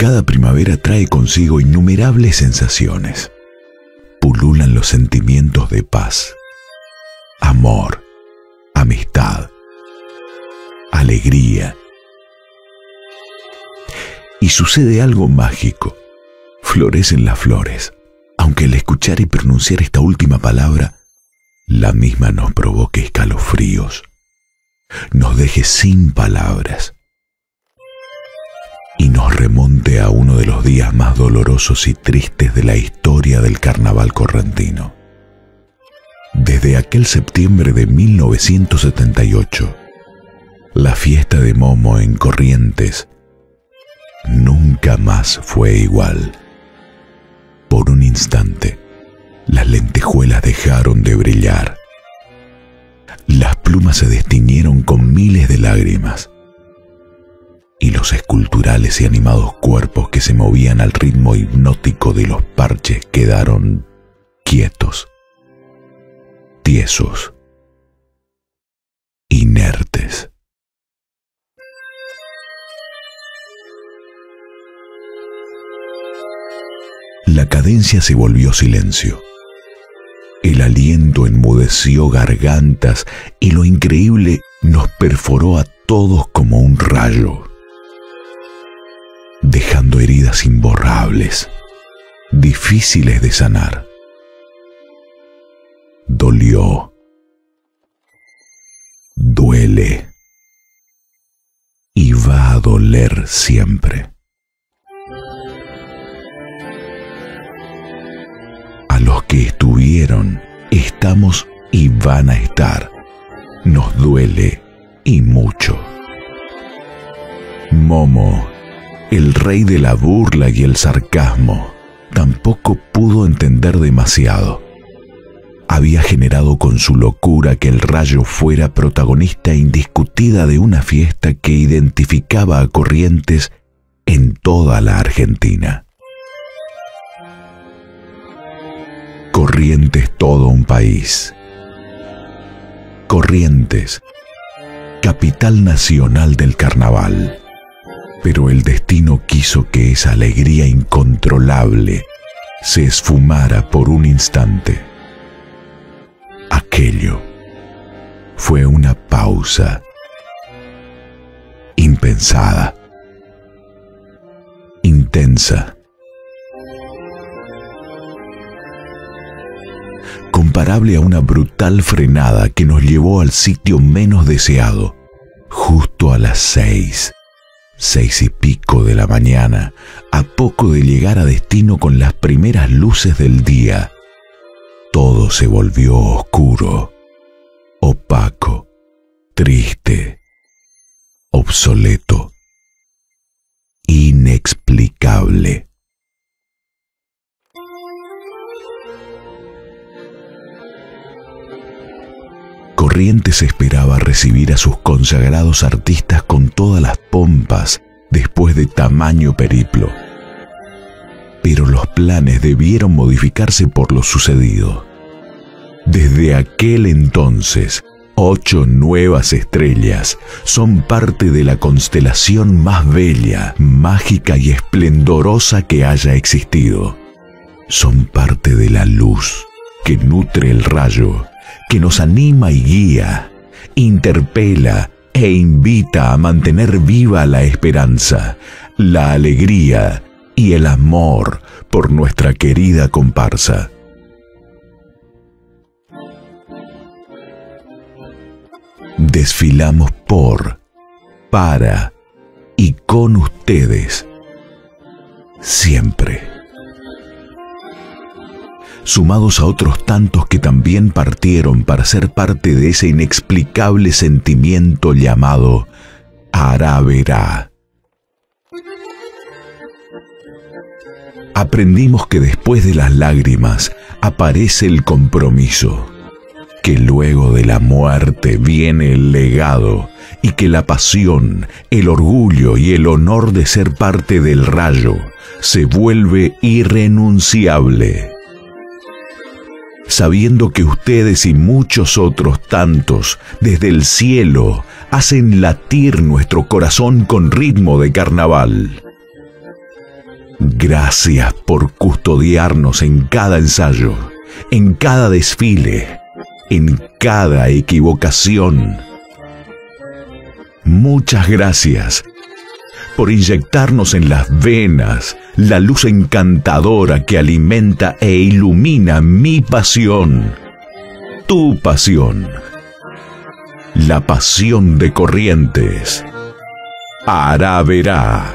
Cada primavera trae consigo innumerables sensaciones. Pululan los sentimientos de paz, amor, amistad, alegría. Y sucede algo mágico. Florecen las flores, aunque al escuchar y pronunciar esta última palabra, la misma nos provoque escalofríos, nos deje sin palabras nos remonte a uno de los días más dolorosos y tristes de la historia del carnaval correntino. Desde aquel septiembre de 1978, la fiesta de Momo en Corrientes nunca más fue igual. Por un instante, las lentejuelas dejaron de brillar. Las plumas se destiñeron con miles de lágrimas los esculturales y animados cuerpos que se movían al ritmo hipnótico de los parches quedaron quietos, tiesos, inertes. La cadencia se volvió silencio. El aliento enmudeció gargantas y lo increíble nos perforó a todos como un rayo dejando heridas imborrables, difíciles de sanar. Dolió, duele y va a doler siempre. A los que estuvieron, estamos y van a estar. Nos duele y mucho. Momo el rey de la burla y el sarcasmo, tampoco pudo entender demasiado. Había generado con su locura que el rayo fuera protagonista indiscutida de una fiesta que identificaba a Corrientes en toda la Argentina. Corrientes todo un país. Corrientes, capital nacional del carnaval pero el destino quiso que esa alegría incontrolable se esfumara por un instante. Aquello fue una pausa impensada, intensa, comparable a una brutal frenada que nos llevó al sitio menos deseado, justo a las seis seis y pico de la mañana, a poco de llegar a destino con las primeras luces del día, todo se volvió oscuro, opaco, triste, obsoleto, inexplicable. Corrientes esperaba recibir a sus consagrados artistas con todas las pompas después de tamaño periplo. Pero los planes debieron modificarse por lo sucedido. Desde aquel entonces, ocho nuevas estrellas son parte de la constelación más bella, mágica y esplendorosa que haya existido. Son parte de la luz que nutre el rayo que nos anima y guía, interpela e invita a mantener viva la esperanza, la alegría y el amor por nuestra querida comparsa. Desfilamos por, para y con ustedes, siempre sumados a otros tantos que también partieron para ser parte de ese inexplicable sentimiento llamado Aravera. Aprendimos que después de las lágrimas aparece el compromiso, que luego de la muerte viene el legado y que la pasión, el orgullo y el honor de ser parte del rayo se vuelve irrenunciable sabiendo que ustedes y muchos otros tantos desde el cielo hacen latir nuestro corazón con ritmo de carnaval. Gracias por custodiarnos en cada ensayo, en cada desfile, en cada equivocación. Muchas gracias por inyectarnos en las venas la luz encantadora que alimenta e ilumina mi pasión, tu pasión, la pasión de Corrientes. Hará verá.